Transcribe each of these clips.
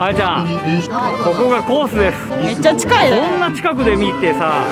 あれちゃん、ここがコースです。めっちゃ近いこねんな近くで見てさ、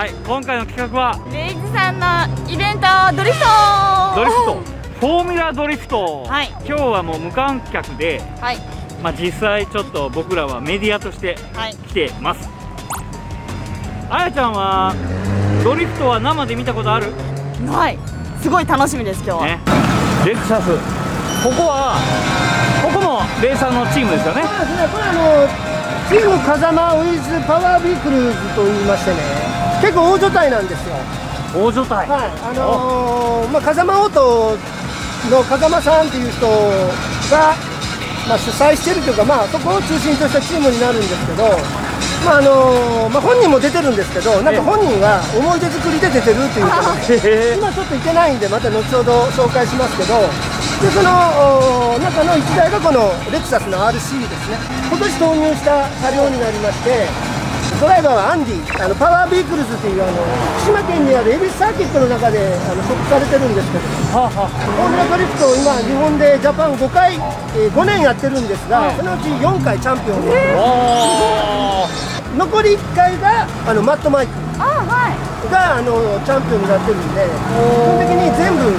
はい、今回の企画は、レイジさんのイベントドリフトドリフト。フォーミュラドリフト。はい今日はもう無観客で、はいまあ実際ちょっと僕らはメディアとしてはい来てます。あやちゃんは、ドリフトは生で見たことある？はいすごい楽しみです今日は、ね。レクサス。ここは、ここもレーサーのチームですよね。そうですね、これあのチーム風間ウィズパワービークルーズと言いましてね、結構大所帯なんですよ。大所帯。はい、あのーまあ風間オートの風間さんっていう人がまあ主催してるというか、まあそこを中心としたチームになるんですけど。まああのーまあ、本人も出てるんですけど、なんか本人は思い出作りで出てるっていう 今ちょっと行けないんで、また後ほど紹介しますけど、でそのお中の1台がこのレクサスの RC ですね、今年投入した車両になりまして、ドライバーはアンディ、あのパワービークルズというあの福島県にあるエビスサーキットの中であのされてるんですけど、はあはあ。フォーミュラドリフトを今、日本でジャパン5回、えー5年やってるんですが、そのうち4回チャンピオンで、おー残り1回があのマットマイク。あはい。があのチャンピオンになってるんで、基本的に全部、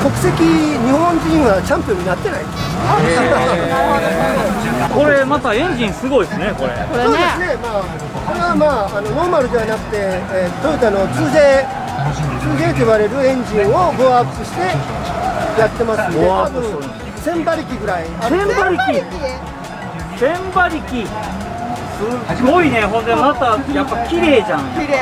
国籍、日本人はチャンピオンになってない、これまたエンジンすごいですねこれ。これそうですねね、まあ、これは、まあ、あのノーマルではなくて、えートヨタの 2J、2J と呼ばれるエンジンをボアアップしてやってますんで、ゴー。アッ多分1000馬力ぐらいある千馬力。千馬力すごいねほんでまたやっぱ綺麗じゃん。綺麗。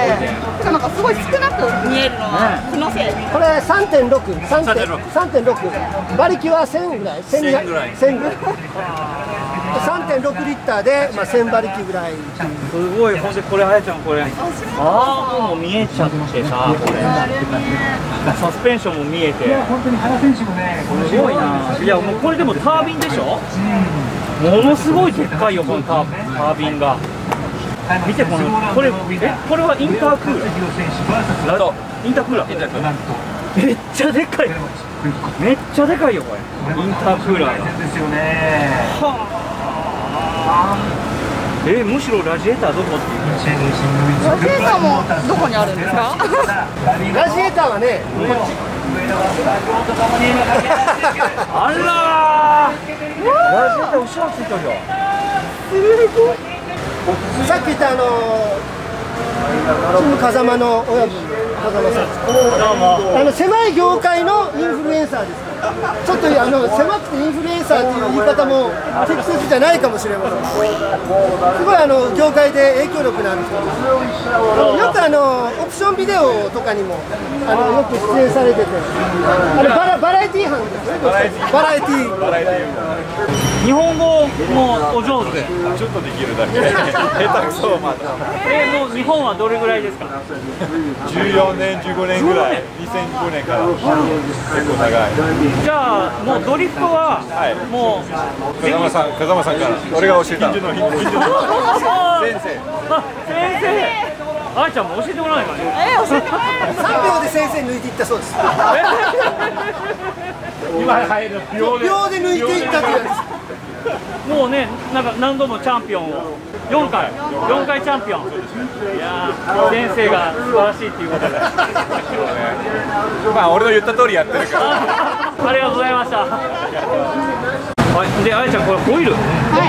てかなんかすごい少なく見えるのは気のせいこれ3.6、3.6、馬力は1000ぐらい、1000ぐらい、1000ぐらい。3.6リッターで、まあ、1000馬力ぐらい。すごいほんでこれあやちゃんこれ。アームも見えちゃってさこれ。サスペンションも見えて。すごいな。いやもうこれでもタービンでしょ？ものすごいでっかいよこのタータービンが。見てこのこれえこれはインタークーラー？ラインタークーラー？めっちゃでかいめっちゃでかいよこれ。インタークーラーがはあ。えむしろラジエーターどこっていう？ラジエーターもどこにあるんですか？ラジエーターはねあ らーラジエーついてるよさっき言ったあのチーム風間の親分風間さん。あの狭い業界のインフルエンサーです。からちょっとあの狭くてインフルエンサーっていう言い方も適切じゃないかもしれません。すごいあの業界で影響力のある人。ですよくあのオプションビデオとかにもあのよく出演されてて。あのバラバラエティー班ですね。バラエティ。ー日本語もお上手で。ちょっとできるだけ。下手くそまだ。えもう日本はどれぐらいですか？14年15年ぐらい。2005年から。結構長い。じゃあもうドリフトは、はい。もう風間さん風間さんから。俺が教えた。の近所の先先生。あ先生あいちゃんも教えてもらわないかねえ教えてもらえ3秒で先生抜いていったそうです今入る秒で秒で抜いていったっていうやつもうねなんか何度もチャンピオンを4回4回チャンピオンいや先生が素晴らしいっていうことでまあ俺の言った通りやってるからありがとうございました。はい、で、あやちゃん、これホイール、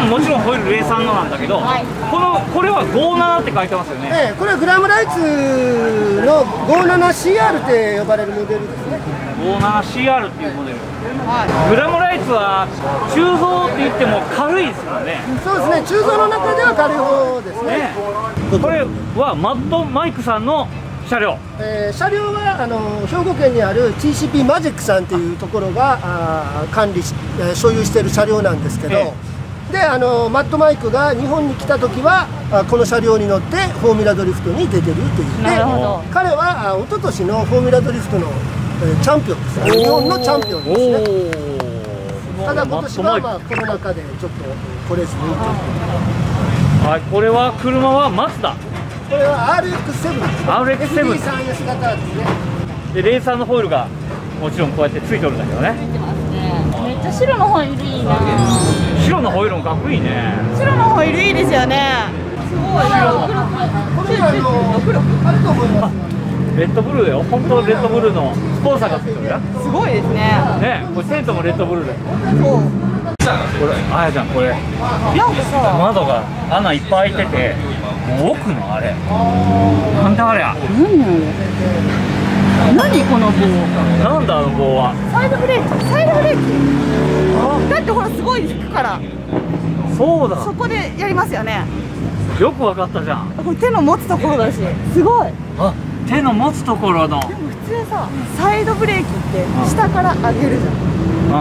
もちろんホイールレーサーのなんだけど、このこれは57って書いてますよね。ええ、これはグラムライツの 57CR って呼ばれるモデルですね。57CR っていうモデル。グラムライツは鋳造って言っても軽いですよね。そうですね。鋳造の中では軽い方ですね。ね、これはマッドマイクさんの車両。えー車両はあの兵庫県にある TCP マジックさんというところがあー管理し、えー所有している車両なんですけど、ええ。であのマットマイクが日本に来た時はあこの車両に乗ってフォーミュラドリフトに出てるっていう。なるほど。彼はあ一昨年のフォーミュラドリフトの、えーチャンピオンです。日本のチャンピオンおですね。おただ今年は、まあ、コロナ禍でちょっと来れずに。はいこれは車はマツダこれは RX7 です、RX7 FD3S 型ですね。でレーサーのホイールがもちろんこうやってついとるんだけどね。ついてますねめっちゃ白のホイールいいな。白のホイールもかっこいいね。白のホイールいいですよね。すごい黒黒これはあのあると思いますレッドブルーだよ本当レッドブルーのスポンサーがついてるよすごいですねねこれテントもレッドブルーだよそうこれあやちゃんこれなんかさ窓が穴いっぱい開いててもう奥のあれ。なんだあれ何なの何この棒？なんだあの棒は？サイドブレーキ。サイドブレーキ。だってほらすごい引くから。そうだ。そこでやりますよね。よくわかったじゃん。これ手の持つところだし。すごい。あ手の持つところの。でも普通さサイドブレーキって下から上げるじゃん。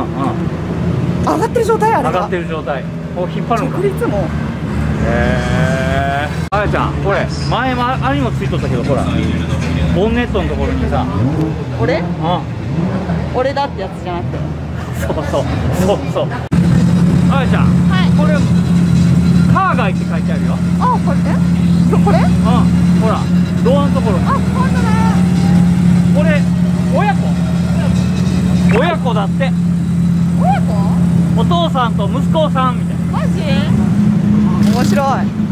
うんうん。上がってる状態あれが。上がってる状態。こう引っ張るのか。直立も。へえあやちゃんこれ。前もあれにもついとったけどほら。ボンネットのところにさ。俺？う俺だってやつじゃなくて。んそうそう。そうそう。あやちゃんはい。これカーガイって書いてあるよ。あこれ？えこれ？うん。ほらドアのところ。にあ本当だ。これ親子？親子だって。親子？お父さんと息子さんみたいマジ？面白い。な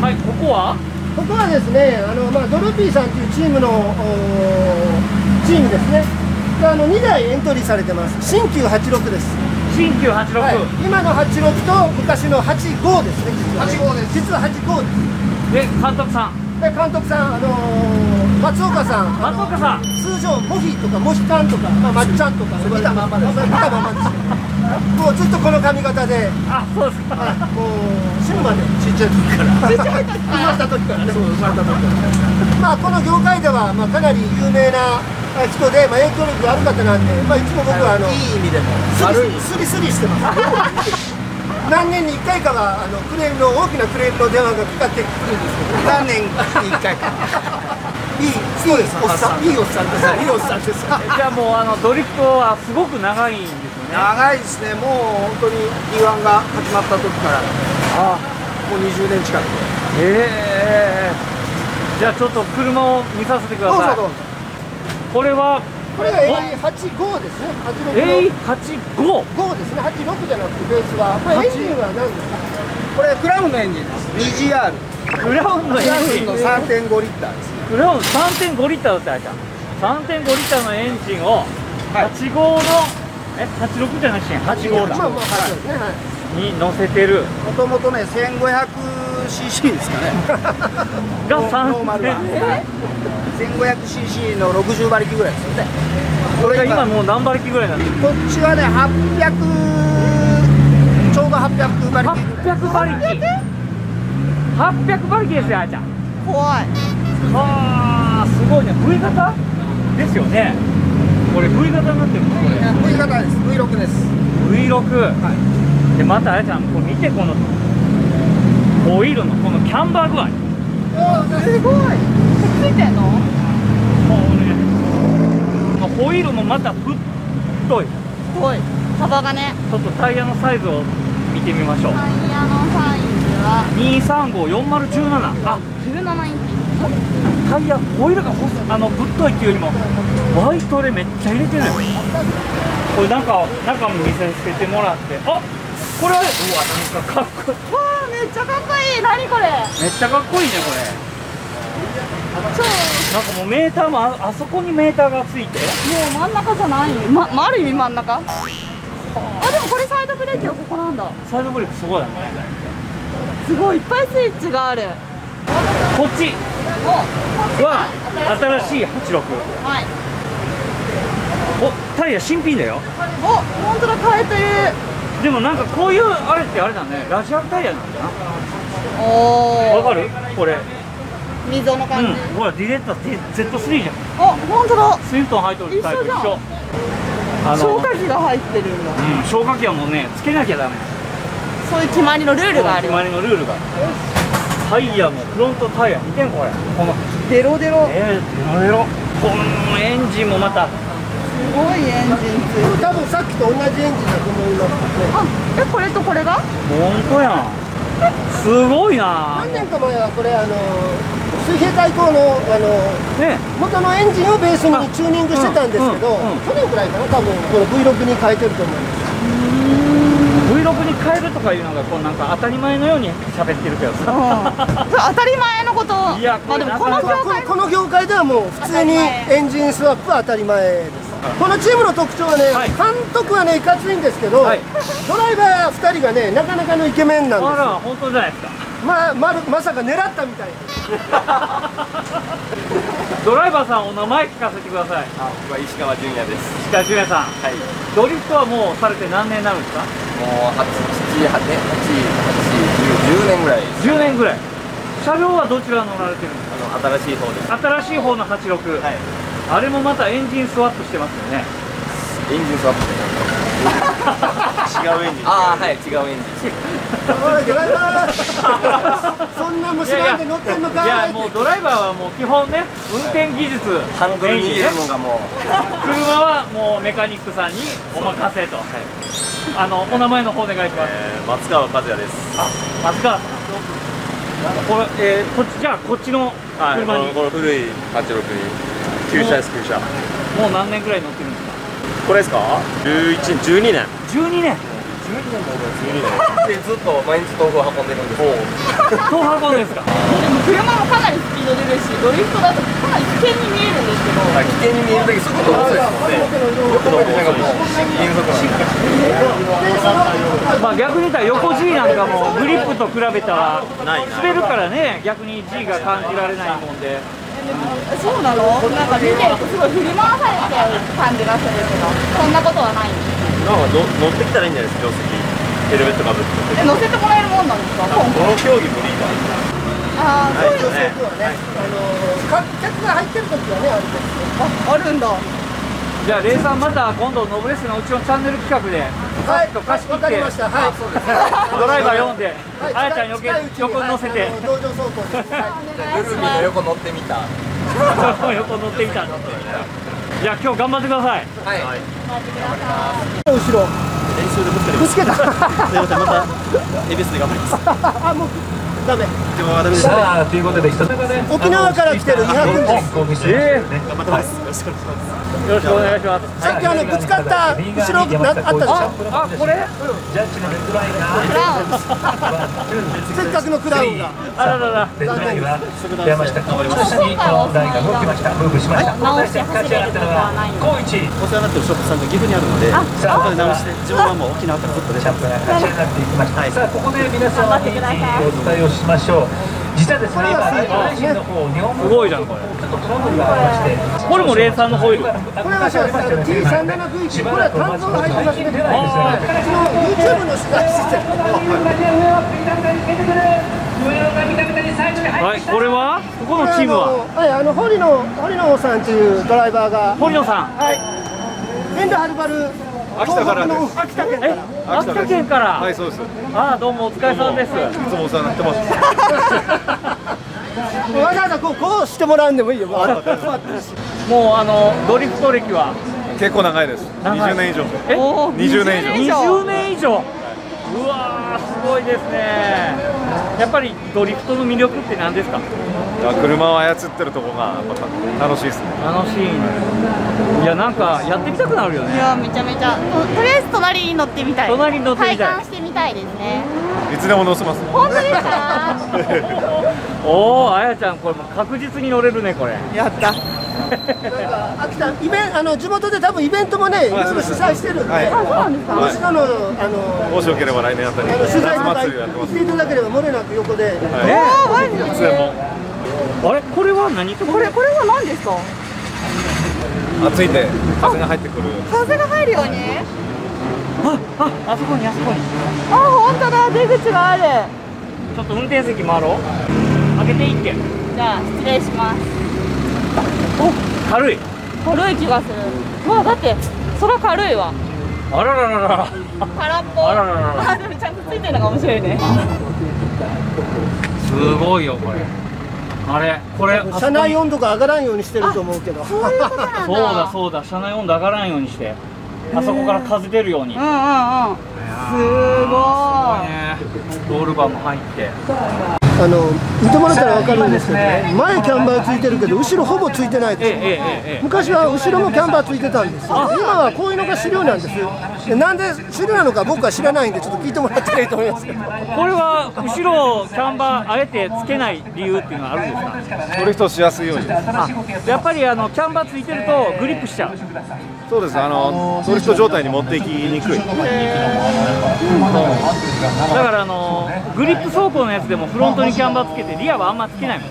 はいここは？ここはですねあの、まあ、ドルピーさんというチームのチームですね。であの2台エントリーされてます。新旧86です、新旧86、はい、今の86と昔の85ですね実はね。85です。実は85です。で監督さん。で監督さん、あのー松岡さん、あの松岡さん通常、モヒとかモヒカンとか、まあ、まっちゃんとか、見たまんまです、見たまんまです、もうずっとこの髪型で、あそうですかはいもう死ぬまで、ちっちゃい時から、ちっちゃい時生まれた時からね、そう生まれた時から、まあ、この業界では、まあ、かなり有名な人で、まあ、影響力がある方なんで、まあ、いつも僕はあのいい意味でも、スリスリしてます。何年に1回かはあのクレームの大きなクレームの電話がかかってくるんですけど何年に1回かいいいいおっさん。いいおっさんですいいおっさんです。じゃあもうあのドリフトはすごく長いんですよね。長いですね、もう本当に D1 が始まった時から、あもう20年近く。ええじゃあちょっと車を見させてください。これはこれが A85 ですね。86 A85 の5ですね。86じゃなくてベースは。これエンジンは何ですか？これクラウンのエンジンです。BGR。クラウンのエンジン？ンの3.5リッターです。クラウン3.5リッターだってあれじゃん。3.5リッターのエンジンをはい。85のえ？86じゃなくて85だ。まあまあそうですね。はい。に乗せてる。もともとね、1500cc ですかね。がノーマルは。3 1500cc の60馬力ぐらいですよね。これが今もう何馬力ぐらいなんですかこっちはね、800、ちょうど800馬力。800馬力800馬力ですよあやちゃん怖いはあすごいね V 型ですよねこれ V 型になってるのこれ V 型です。V6 です。V6、でまたあやちゃんこれ見てこのホイールのこのキャンバー具合。もすごい。ついてんの？うねホイールもまた太い。すごい。幅がね。ちょっとタイヤのサイズを見てみましょう。タイヤのサイズは？2354017あ17インチ。タイヤホイールが細あのぶっといっていうよりもワイトレめっちゃ入れてる。よこれなんか中も見せてもらって。あこれ。はうわなんかかっこいい。わあめっちゃかっこいい。何これ。めっちゃかっこいいねこれ。超なんかもうメーターもああそこにメーターがついて。もう真ん中じゃない。ま、まある意味真ん中？あでもこれサイドブレーキはここなんだ。サイドブレーキすごいだね。すごい。いっぱいスイッチがある。こっち。おは新しい86はい。おタイヤ新品だよ。お本当だ変えてるでもなんかこういうあれってあれだねラジアルタイヤなんだな。おおわかる？これ。溝の感じ、うん。ほらディレッター Z3 じゃん。あ本当だ。スイフトン入っとるタイプ一一緒消火器が入ってるんだ。うん消火器はもうねつけなきゃダメ。そういう決まりのルールがある。決まりのルールがタイヤもフロントタイヤ。見てんこれ。この。デロデロ。えー、デロデロ。このエンジンもまたすごいエンジンつい。て多分さっきと同じエンジンだと思いますあえこれとこれが？本当やん。すごいな。何年か前はこれあの水平対向のあのね。元のエンジンをベースにチューニングしてたんですけど、うんうんうん。去年くらいかな多分この V6 に変えてると思います。Vlog に変えるとかいうのがこうなんか当たり前のように喋ってるけどさ。当たり前のこと。いやまあでもこの業界この業界ではもう普通にエンジンスワップは当たり前ですこのチームの特徴はね、はい。監督はねいかついんですけど、はい。ドライバー2人がねなかなかのイケメンなんです。あら本当じゃないですか。まあまるまさか狙ったみたい ドライバーさんお名前聞かせてください。あ僕は石川純也です。石川純也さん。はい。ドリフトはもうされて何年になるんですか？もう8、7、8、8、10年ぐらい。です10年ぐらい。車両はどちら乗られてるんですあの新しい方です。か新しい方の86、はいあれもまたエンジンスワップしてますよね。エンジンスワップ。違うエンジンああはい違うエンジン。おいドライバーそんなも知らんで乗ってんのかい。やもうドライバーはもう基本ね運転技術。ハンドルがもう。車はもうメカニックさんにお任せと、あのお名前の方お願いします。えー松川和也です。松川さん。これ、えー、こっちじゃあこっちのはいこ車に、のこの古い86に旧車です旧車もう何年ぐらい乗ってるんですか？これですか？11 12年。12年。でずっと毎日豆腐を運んでるんです東運んでですか？でも車もかなりスピード出るしドリフトだとかなり危険に見えるんですけど。危険に見えるだけ速度が遅いですもんね。よく乗ってなんかもう減速なまあ逆に言ったら横 G なんかもグリップと比べたらない。滑るからね逆に G が感じられないもんでそうなの？なんか見てるとすごい振り回されちゃう感じがするけど。そんなことはない。なんかの乗ってきたらいいんじゃないですか定石ヘルメットかぶって。え乗せてもらえるもんなんですか？今こ回の競技無理だ。ああそういうのね。僕はね、あの客が入ってる時はねあるんですよ。ああるんだ。じゃあレイさんまた今度ノブレスのうちのチャンネル企画ではい。と貸し切ってわかりましたはい。ドライバー読んではい。あやちゃん横に乗せてはい。走行ですはい。ルルミの横乗ってみた横乗ってみたじゃあ今日頑張ってください。はい。後ろ練習でぶつかりぶつけたすい。ませんまた恵比寿で頑張りますあもうダメ。今日はダメ。ですさあということで一つ沖縄から来てる伊波君ですこう見せてね頑張ってますよろしくお願い。しますよろしくお願いします。さっきあのぶつかった後ろなあったでしょ？あこれ？ジャッジのレッドラインが。せっかくのクラウンが。あらららレッドラインは山下君の下にこのラインが動きました。ムーブしましたこの対戦勝ち上がった。のは高一お世話になってるショップさんが岐阜にあるので、さあ。で直して、自分はもう沖縄からずっと出シャンプーが勝ち上がっていきました、さあここで皆様にお伝えをしましょう。実はですね今配信の方日本すごいじゃんこれ。ちょっとトラブルがありましてこれもレイさんのホイールこれはそうです。あの T37V これは肝臓が入ってますねうちの YouTube の取材してはいこれは？ここのチームは？はいあの堀野堀野さんというドライバーが。堀野さん。はい。遠路はるばる秋田からです秋田県かえら秋田県から、はいそうです。いああどうもお疲れ様です。つもお世話になってます。わざわざこうこうしてもらうんでもいいよ。もうもうあのドリフト歴は？結構長いです。長い。20年以上。え？おー20年以上。20年以上。うわーすごいですね。やっぱりドリフトの魅力って何ですか？車を操ってるとこがやっぱ楽しいですね。楽しいいやなんかやってみたくなるよいねやめちゃめちゃ。ととりあえず隣に乗ってみたい。隣に乗ってみたい。体感してみたいですね。いつでも乗せます本当ですか？おおあやちゃんこれもう確実に乗れるねこれ。やった。なんか秋田イベンあの地元で多分イベントもねいろいろ主催してるんで、はい。あそうなんですか？もしあのあのもしよければ来年あたりあの取材とか夏祭りやってます。行っていただければ漏れなく横で、はい。おーマジでいつでもあれ？これは何？ここれ？これは何ですか？暑いんで風が入ってくる。風が入るようにあああそこにあそこに。あ本当だ。出口がある。ちょっと運転席回ろう。開けていって。じゃあ失礼します。お軽い。軽い気がする。わだって空軽いわ。あらららら。空っぽ。あららららあ でもちゃんとついてるのが面白いね。すごいよこれあれこれ車内温度が上がらんようにしてると思うけど。そういうことなんだ。そうだそうだ。車内温度上がらんようにしてあそこから風出るように。うんうんうん。すごい。ね。ロールバーも入ってあの見てもらったら分かるんですけどね。前キャンバーついてるけど後ろほぼついてないです昔は後ろもキャンバーついてたんですよ。今はこういうのが主流なんですでなんで主流なのか僕は知らないんでちょっと聞いてもらったらいいと思います。けどこれは後ろキャンバーあえてつけない理由っていうのはあるんですか？ドリフトしやすいように。やっぱりあのキャンバーついてるとグリップしちゃう。そうです。あのドリフト状態に持っていきにくい。だからあのグリップ走行のやつでもフロントにキャンバーつけてリアはあんまつけないもん。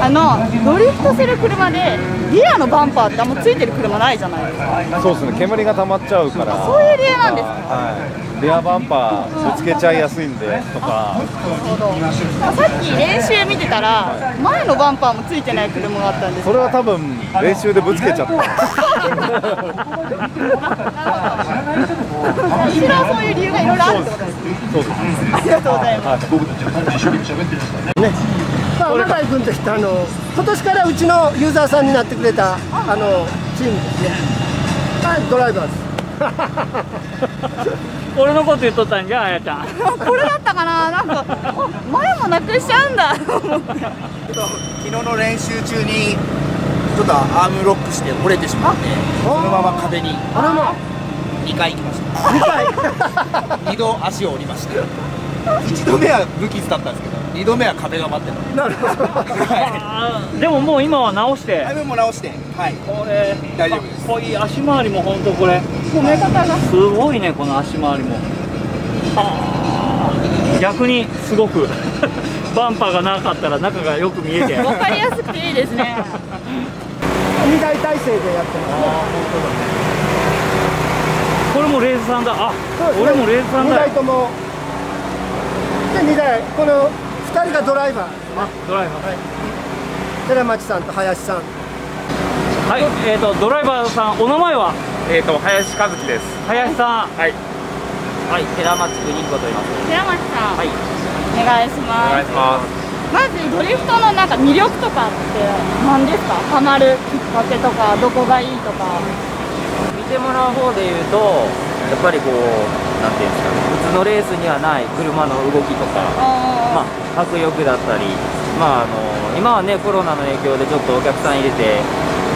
あのドリフトする車でリアのバンパーってあんまついてる車ないじゃないですか。そうですね。煙が溜まっちゃうから。そういう理由なんですか？はいレアバンパーぶつけちゃいやすいんでとか。さっき練習見てたら前のバンパーもついてない車があったんです。それは多分練習でぶつけちゃった。後ろはそういう理由がいろいろあるってことですね。そうですありがとうございますまあ、永井君としてあの今年からうちのユーザーさんになってくれたあのチームですね。はいドライバーです 俺のこと言っとったんじゃんあやちゃん。これだったかな？なんかあ前もなくしちゃうんだ。と思って昨日の練習中にちょっとアームロックして折れてしまってそのまま壁にあらま2回行きました。2 度足を折りました1度目は無傷だったんですけど2度目は壁が待ってた。なるほど。あーでももう今は直して。だい。ぶもう直して。はい。これ大丈夫です。こいい足回りも本当これ。褒め方がすごいねこの足回りも。はあ逆にすごく。バンパーがなかったら中がよく見えて。分かりやすくていいですね。2台体制でやってます。ね。これもレーズさんだ。あ俺もレーズさん2だ台ともで2台この2人がドライバーあドライバー寺町さん。と林さん。はいえーとドライバーさん。お名前はえっ、と林和樹です林さん。はいはい、寺町邦彦と言います。寺町さん、はい、お願いしますしますまずドリフトのなん。か魅力とかって何ですかハマるきっかけとかどこがいいとか見てもらう方で言うと、やっぱりこう、なんていうんですかね、普通のレースにはない車の動きとか、まああ、迫力だったり、まあ、あの今はね、コロナの影響でちょっとお客さん入れて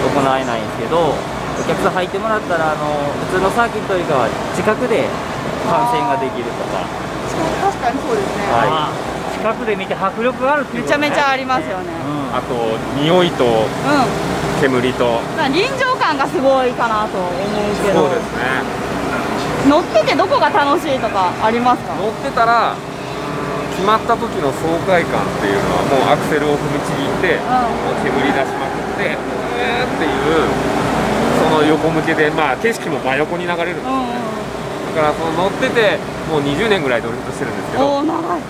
行えないんですけど、お客さん入ってもらったら、あの普通のサーキットよりかは近くで観戦ができるとか、確かにそうですね、はあ近くで見て迫力があるっていうめちゃめちゃありますよね。うん。あと匂いとうん。煙と。臨場感がすごいかなと思うけど。そうですね乗っててどこが楽しいとかありますか？乗ってたら決まった時の爽快感っていうのはもうアクセルを踏みちぎって、もう煙出しまくってうーっていうその横向けでまあ景色も真横に流れるんです。うんうんだからその乗っててもう20年ぐらいドリフトしてるんですけど、長い。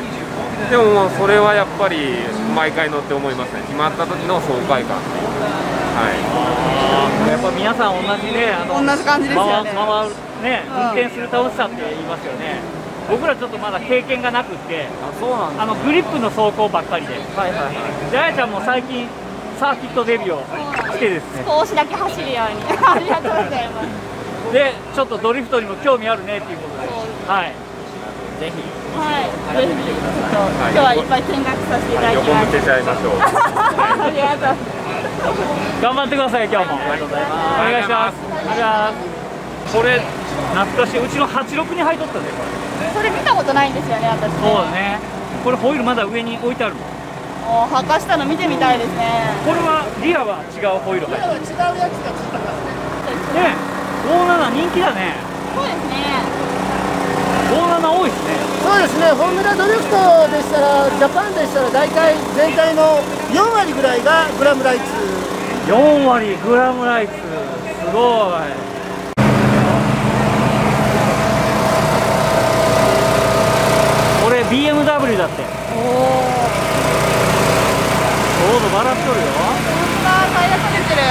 い、でももうそれはやっぱり毎回乗って思いますね。決まった時の爽快感っていうはい。やっぱ皆さん同じねあの同じ感じですよね。回回るねうん。運転する楽しさって言いますよね。僕らちょっとまだ経験がなくってあそうなんあのグリップの走行ばっかりで。はいはいはい。であやちゃんも最近サーキットデビューをしてですね。少しだけ走るように。ありがとうございます。でちょっとドリフトにも興味あるねっていうことで。はい。ぜひ。はい。ぜひ。ちょっと今日はいっぱい見学させていただき横ます。向けちゃいましょう。ありがとう頑張ってください今日も。ありがとうございます。お願いします。ありがとうございますこれ懐かしい。うちの86に入っとったんだよこれ。それ見たことないんですよね私そうだね。これホイールまだ上に置いてあるの？もう履かしたの見てみたいですね。これはリアは違うホイール入ってる。違うやつがついてますね。ね57人気だね。そうですね57多いですね。そうですね。ホンダドリフトでしたらジャパンでしたら大体全体の4割ぐらいがグラムライツ。4割グラムライツ。すごい。これ BMW だって。おおちょうどバラっとるよ。本当だタイヤかけてる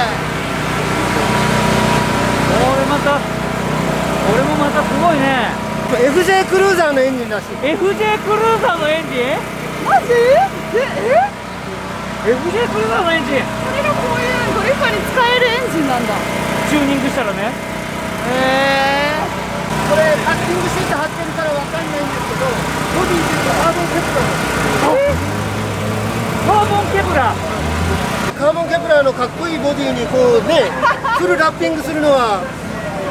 これまたこれもまたすごいね FJ クルーザーのエンジンらし。い FJ クルーザーのエンジン？マジ？ええ？FJ クルーザーのエンジン？これがこういうドリフトに使えるエンジンなんだ。チューニングしたらね。へえこれパッキングシート貼ってるからわかんないんですけどボディっていうとカーボンケプラーカーボンケブラカーボンケプラーのかっこいいボディにこうねフルラッピングするのは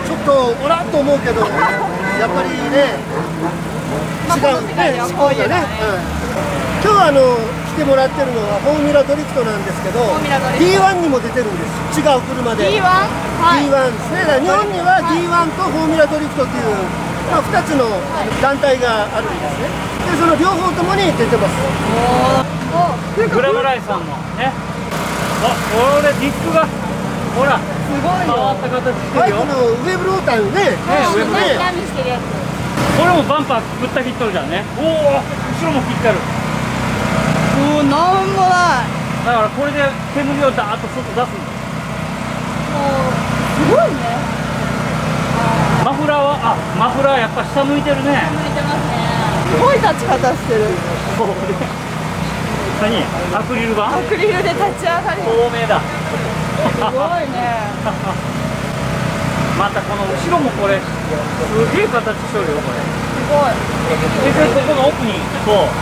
ちょっとおらっと思うけど やっぱりねまあ違うこの世界ではね。こうん。今日あの来てもらってるのはフォーミュラドリフトなんですけどフォーミュラドリフ D1 にも出てるんです。違う車で。D1 はい。D1 ですね。日本には D1 とフォーミュラドリフトっていう、まあ、2つの団体があるんですね。でその両方ともに出てます。おグラムライさんのね。あこれディスクがほらすごい変わよった形してるよ。のウェブローターね。ねウェブね。何してるやつこれもバンパーぶった切っとるじゃんね。おお後ろも切ってある。もうなんもない。だからこれで煙をダーッと外出すんだもうすごいね。マフラーはあマフラーやっぱ下向いてるね。向いてますね。すごい立ち方してる。こ れ何？アクリル板？アクリルで立ち上がり。透明だいね。またこの後ろもこれすげえ形しとるよこれ。すごい。でここの奥にこう。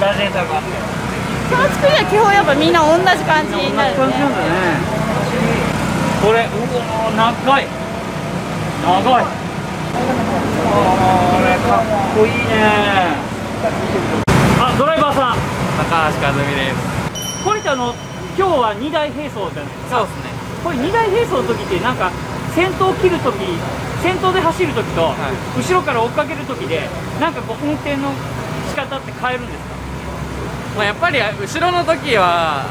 ラジエーターがあって。その作りは基本やっぱみんな同じ感じになる同じ感じなんだね。ねこれうおー長い。長い。これかっこいいね。あドライバーさん。高橋和美です。これってあの今日は2台並走じゃないですかそうですね。これ2台並走の時ってなんか先頭切る時先頭で走る時と、い。後ろから追っかける時でなんかこう運転の仕方って変えるんですか？まあ、やっぱり後ろの時は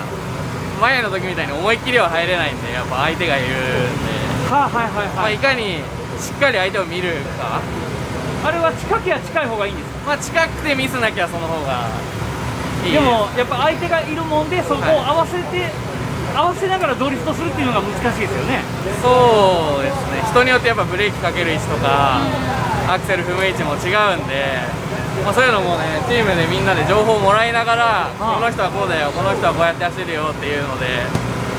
前の時みたいに思いっきりは入れないんでやっぱ相手がいるんで、はいはいはい。まあ、いかにしっかり相手を見るか、あれは近ければ近い方がいいんですか？まあ、近くてミスなきゃその方がでもやっぱ相手がいるもんでそこを合わせて、合わせながらドリフトするっていうのが難しいですよね。そうですね。人によってやっぱブレーキかける位置とかアクセル踏む位置も違うんで、まあ、そういうのもねチームでみんなで情報をもらいながらこの人はこうだよこの人はこうやって走るよっていうので、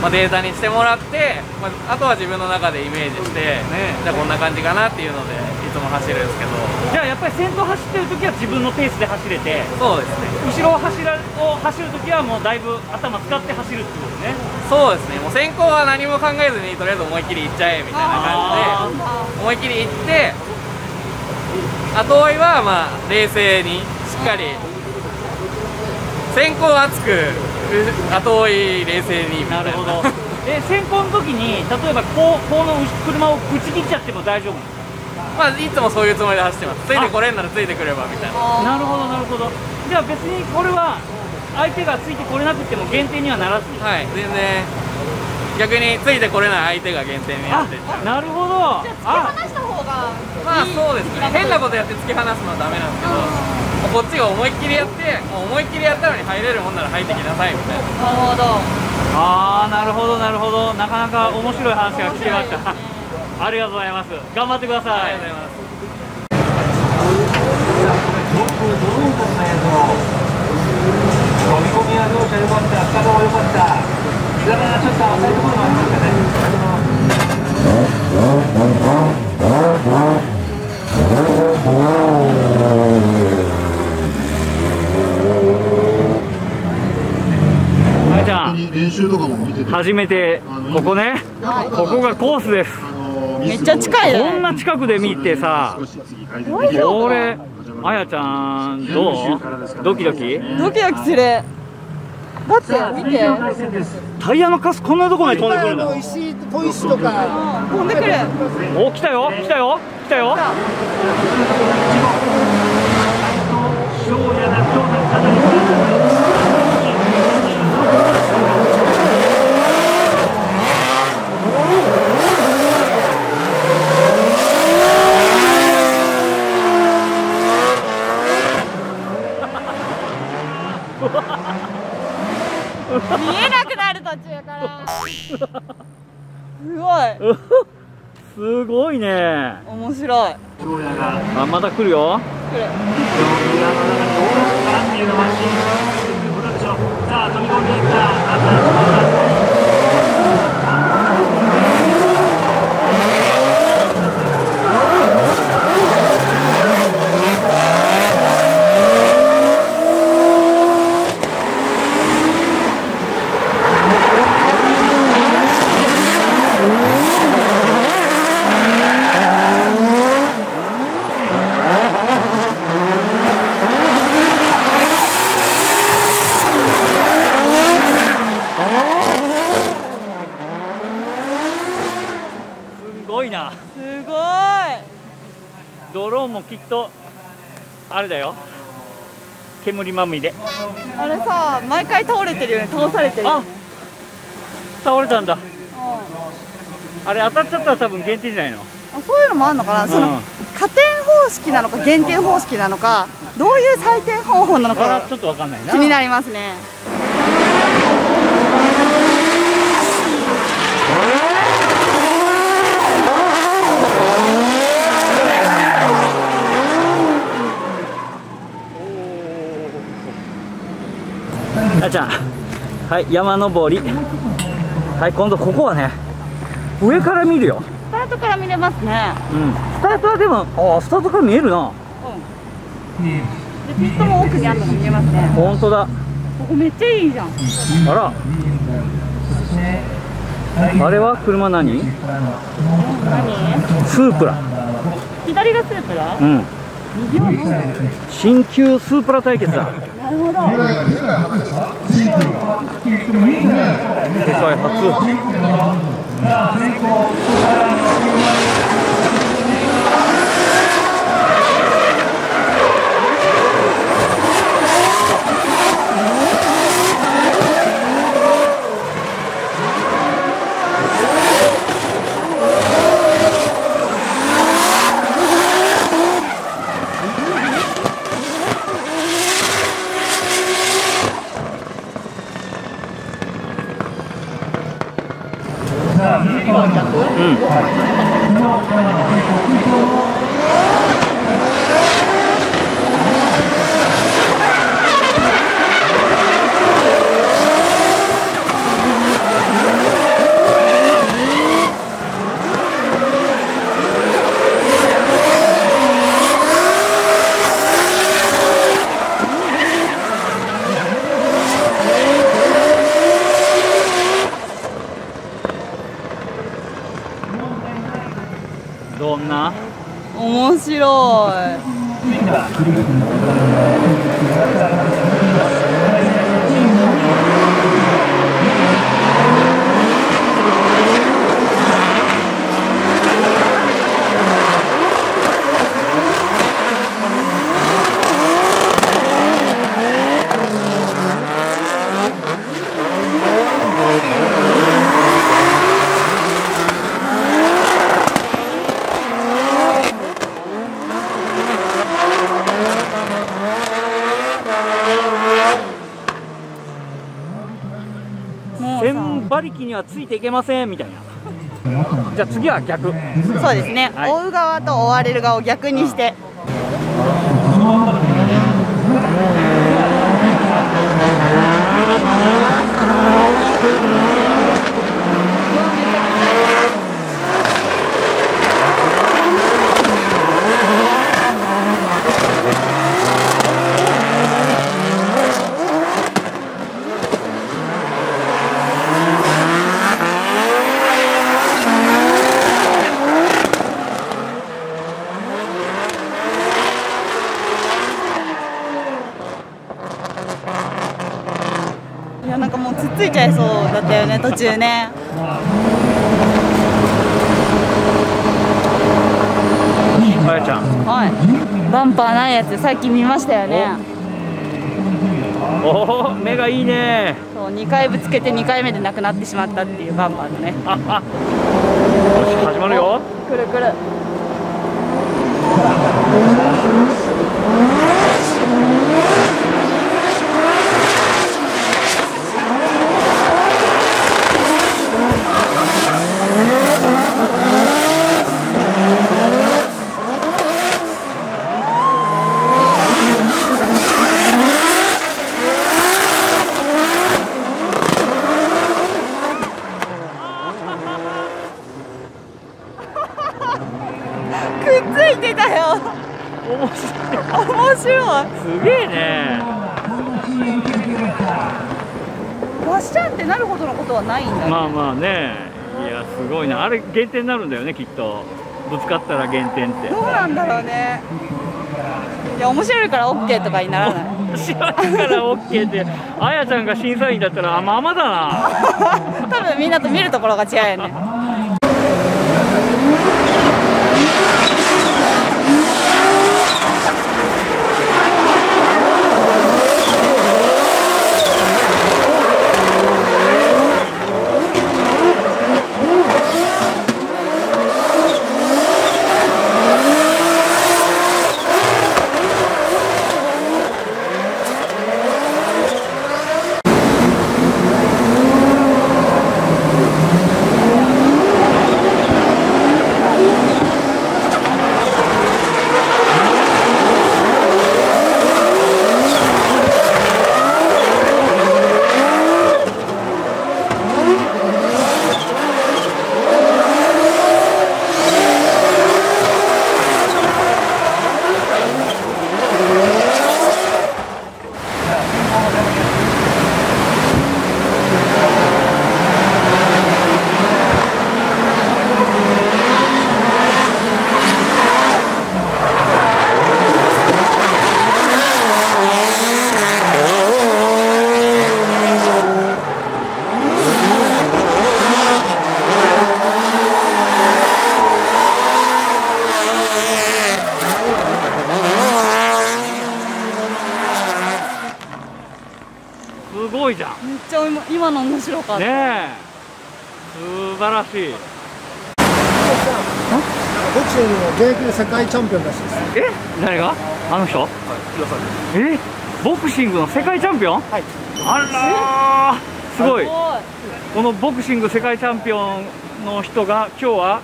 まあ、データにしてもらって、まあ、あとは自分の中でイメージして、じゃあこんな感じかなっていうのでいつも走るんですけどじゃあやっぱり先頭走ってる時は自分のペースで走れてそうですね。後ろを走らを走る時はもうだいぶ頭使って走るってことね。そうですね。もう先行は何も考えずにとりあえず思いっきり行っちゃえみたいな感じで思いっきり行って後追いはまあ冷静にしっかり。先行熱くう後追い冷静にみたな。いるなほど。え先行の時に例えばこうこの車を打ち切っちゃっても大丈夫まあいつもそういうつもりで走ってます。ついてこれんならついてくればみたいな。なるほどなるほど。じゃあ別にこれは相手がついてこれなくても減点にはならず。にはい全然。逆についてこれない相手が減点になあって。なるほど。じあゃあ突き放した方がまあそうですね。変なことやって突き放すのはダメなんですけど、もうこっちが思いっきりやってもう思いっきりやったのに入れるもんなら入ってきなさいみたいな。なるほど。あーなるほどなるほど。なかなか面白い話が聞けましたありがとうございます。頑張ってください。ありがとうございます。上空ドローンとした映像飛び込みは両者良かった深田も良かった膝がちょっと浅いところもありましたねあいちゃん練習とかも見てて、初めてここねここがコースですめっちゃ近いね。こんな近くで見てさこれあやちゃんどう？ドキドキ？ドキドキする。だって見て。タイヤのカスこんなとこまで飛んでくるんだ。石小石とか。飛んでくる。お来たよ来たよ来たよ見えなくなる途中から。すごい。す すごいね。面白い。あまた来るよ。これさあ飛び込んでいったすごいなすごいドローンもきっとあれだよ煙まみれ。あれさ毎回倒れてるよね倒されてる。よね倒れたんだ。うん。あれ当たっちゃったら多分限定じゃないの？あそういうのもあるのかな、そのうん加点方式なのか減点方式なのかどういう採点方法なのかちょっとわかんないな。気になりますねあちゃんはい山登り。はい今度ここはね上から見るよ。スタートから見れますね。うん。スタートはでもああスタートから見えるな。でピストも奥にあるのが見えますね。本当だ。ここめっちゃいいじゃん。あら。あれは？車何？何？スープラ。左がスープだうん。新旧スープラ対決だなるほど。世界初んな面白いもうさ千馬力にはついていけませんみたいな。じゃあ次は逆。そうですね、はい。追う側と追われる側を逆にして、い やいちゃいそうだったよね途中ね。あやちゃん。はい。バンパーないやつさっき見ましたよね。おお目がいいね。そう2回ぶつけて2回目でなくなってしまったっていうバンパーのね。ああよし始まるよ。くるくるっついてたよ。面白い。面白い。すげえね。バシャンってなるほどのことはないんだ、まあまあね。いやすごいな。あれ減点になるんだよねきっと。ぶつかったら減点って。どうなんだろうね。いや面白いから OK とかにならない。面白いから OK って。あやちゃんが審査員だったらあまあまだな。多分みんなと見るところが違うよね。世界チャンピオンらしいです。え誰が？あの人？えボクシングの世界チャンピオン？はい。あらー。すごい。このボクシング世界チャンピオンの人が今日は？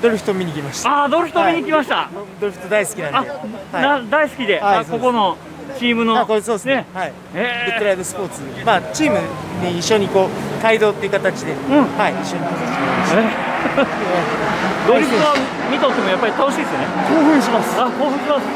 ドリフト見に来ました。ああドルフト見に来ました、ドリフト大好きなんで。あ、な大好きで、あはいここのチームのあこれそうですね。はい。えグッドライドスポーツ。まあチームに一緒にこう帯同っていう形で、はい一緒に。来さ ドリフト見とってもやっぱり楽しいですね。興奮しますあ興奮します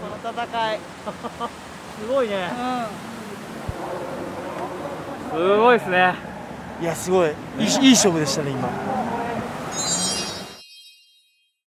この戦い。すごいね。うすごいですね。いやすごい。いいいい勝負でしたね今。